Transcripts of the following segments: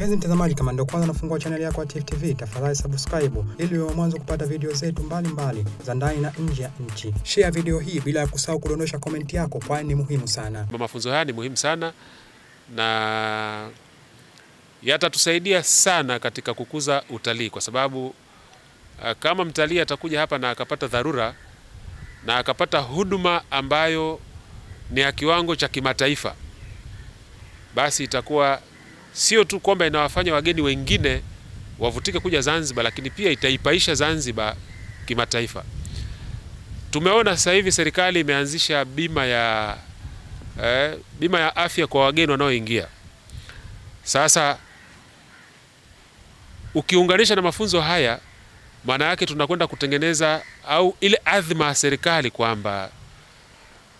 Mpenzi mtazamaji, kama ndio kwanza nafungua chaneli yako ya Tifu TV, tafadhali subscribe ili uwe mwanzo kupata video zetu mbalimbali za ndani na nje ya nchi. Share video hii bila ya kusahau kudondosha komenti yako, kwani ni muhimu sana. Mafunzo haya ni muhimu sana na yatatusaidia sana katika kukuza utalii, kwa sababu uh, kama mtalii atakuja hapa na akapata dharura na akapata huduma ambayo ni ya kiwango cha kimataifa, basi itakuwa sio tu kwamba inawafanya wageni wengine wavutike kuja Zanzibar, lakini pia itaipaisha Zanzibar kimataifa. Tumeona sasa hivi serikali imeanzisha bima ya eh, bima ya afya kwa wageni wanaoingia. Sasa ukiunganisha na mafunzo haya, maana yake tunakwenda kutengeneza au ile adhima ya serikali kwamba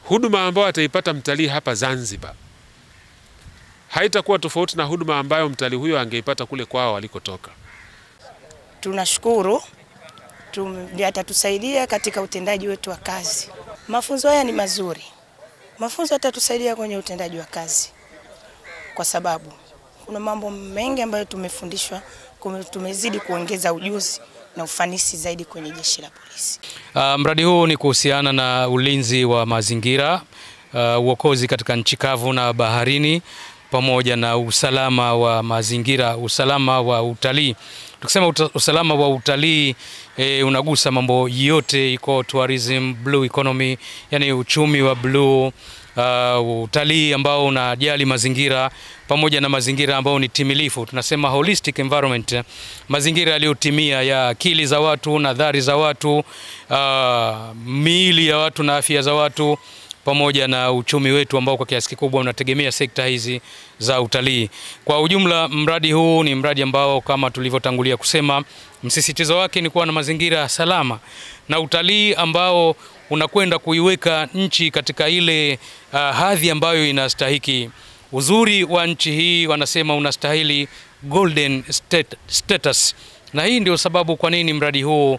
huduma ambayo ataipata mtalii hapa Zanzibar haitakuwa tofauti na huduma ambayo mtalii huyo angeipata kule kwao alikotoka. Tunashukuru atatusaidia katika utendaji wetu wa kazi. Mafunzo haya ni mazuri, mafunzo yatatusaidia kwenye utendaji wa kazi, kwa sababu kuna mambo mengi ambayo tumefundishwa, tumezidi kuongeza ujuzi na ufanisi zaidi kwenye jeshi la polisi. Uh, mradi huu ni kuhusiana na ulinzi wa mazingira, uh, uokozi katika nchi kavu na baharini pamoja na usalama wa mazingira, usalama wa utalii. Tukisema usalama wa utalii e, unagusa mambo yote, iko tourism, blue economy, yani uchumi wa blue, uh, utalii ambao unajali mazingira pamoja na mazingira ambao ni timilifu, tunasema holistic environment, mazingira yaliyotimia ya akili za watu na dhari za watu, uh, miili ya watu na afya za watu pamoja na uchumi wetu ambao kwa kiasi kikubwa unategemea sekta hizi za utalii. Kwa ujumla, mradi huu ni mradi ambao kama tulivyotangulia kusema, msisitizo wake ni kuwa na mazingira salama na utalii ambao unakwenda kuiweka nchi katika ile uh, hadhi ambayo inastahiki. Uzuri wa nchi hii wanasema unastahili golden state, status, na hii ndio sababu kwa nini mradi huu